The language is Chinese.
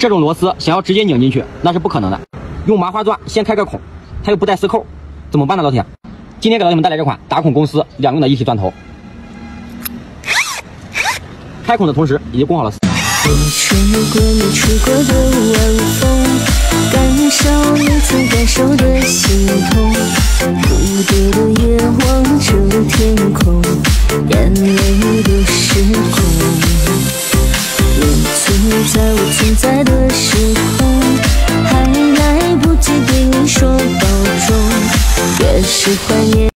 这种螺丝想要直接拧进去，那是不可能的。用麻花钻先开个孔，它又不带丝扣，怎么办呢，老铁？今天给老铁们带来这款打孔公司两用的一体钻头。开孔的同时已经供好了丝。感受你曾感受的心痛，不得不。在我存在的时空还来不及对你说保重。越是怀念